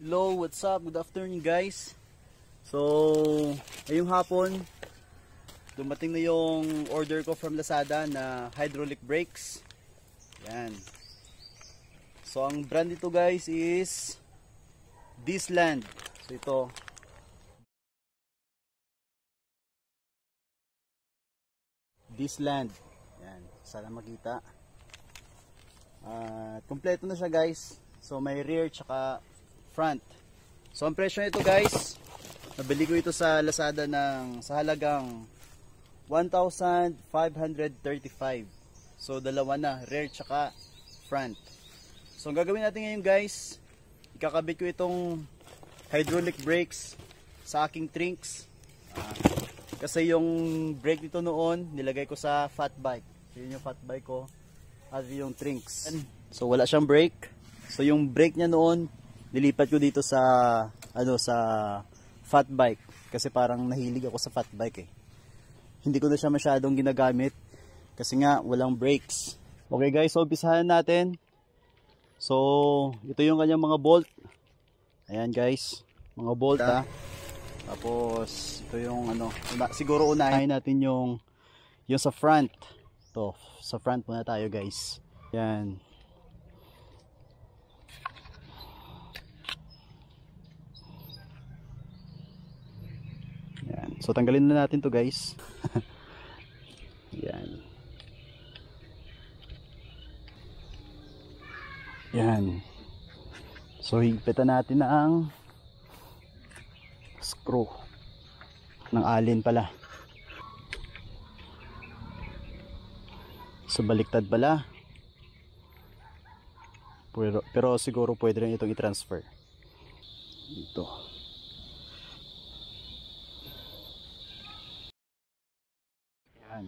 Hello, what's up? Good afternoon guys. So, ngayong hapon, dumating na yung order ko from Lazada na hydraulic brakes. Yan. So, ang brand nito guys is Disland. So, ito. Disland. Yan. Sana makita. At kompleto na siya guys. So, may rear tsaka front. So ang presyo nito guys, nabili ko ito sa Lazada ng sa halagang 1,535. So dalawa na, rear tsaka front. So ang gagawin natin ngayon guys, ikakabit ko itong hydraulic brakes sa aking trinks. Ah, kasi yung brake nito noon, nilagay ko sa fat bike. So yun yung fat bike ko at yung trinks. So wala siyang brake. So yung brake niya noon, nilipat ko dito sa ano sa fat bike kasi parang nahilig ako sa fat bike eh. Hindi ko na siya masyadong ginagamit kasi nga walang brakes. Okay guys, so umpisahan natin. So, ito yung kanyang mga bolt. Ayan guys, mga bolt ha. Tapos ito yung ano, una, siguro unahin natin yung yung sa front. To, sa front muna tayo guys. Yan. Yan. So tanggalin na natin to guys. Yan. Yan. So higpitan natin na ang screw ng alin pala. So baliktad pala. Pero, pero siguro pwede rin itong i-transfer. Ito. Yan.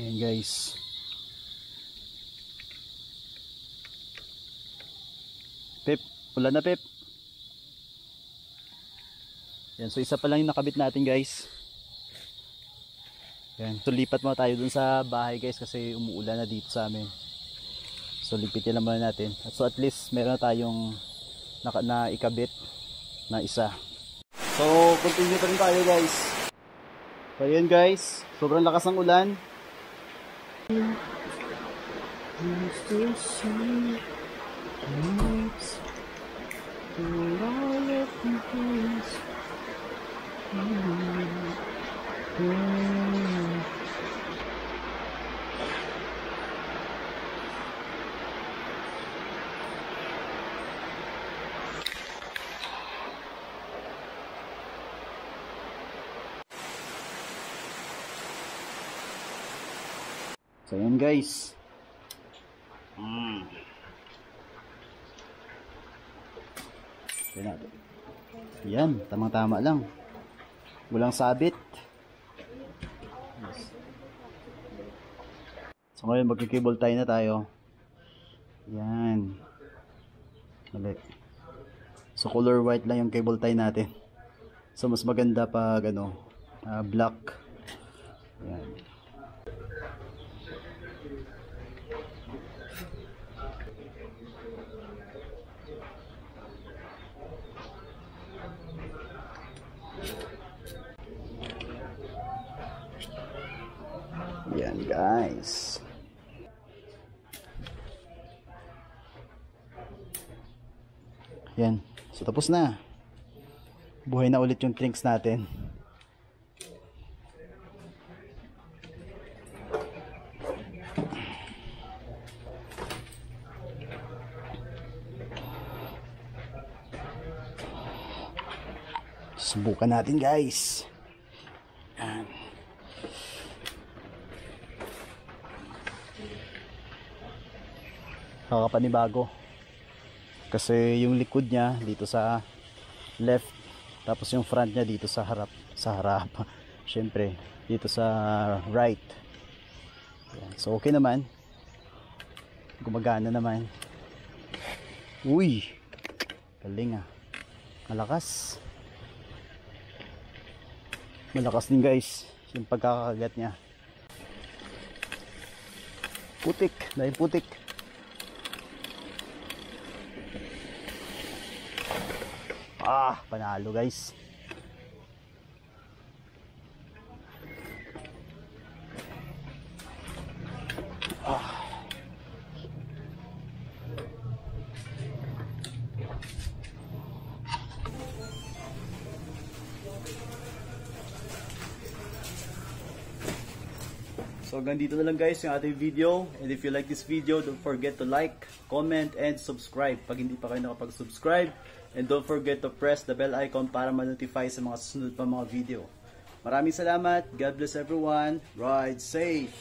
Yan guys. Pep, wala na Pep. Yan, so isa pa lang yung nakabit natin guys. Yan, so lipat mo tayo dun sa bahay guys kasi umuulan na dito sa amin. So lipitin lang muna natin. At so at least meron na tayong naka, na ikabit na isa. So continue pa rin tayo guys. So yun guys, sobrang lakas ng ulan. Used to see nights, So yun guys. Mm. Yan. Yan, tamang-tama lang. Walang sabit. Yes. So ngayon magkikable tie na tayo. Yan. Mali. So color white lang yung cable tie natin. So mas maganda pag ano, uh, black. Yan. Yan guys. Yan. So tapos na. Buhay na ulit yung drinks natin. Subukan natin guys. Kakapanibago kasi yung likod niya dito sa left tapos yung front niya dito sa harap sa harap. Syempre dito sa right. Yan. so okay naman. Gumagana naman. Uy! Galing ah. Malakas. Malakas din guys yung pagkakagat niya. Putik, dahil putik. Ah, panalo guys. So hanggang dito na lang guys yung ating video. And if you like this video, don't forget to like, comment, and subscribe pag hindi pa kayo nakapag-subscribe. And don't forget to press the bell icon para ma-notify sa mga susunod pa mga video. Maraming salamat. God bless everyone. Ride safe.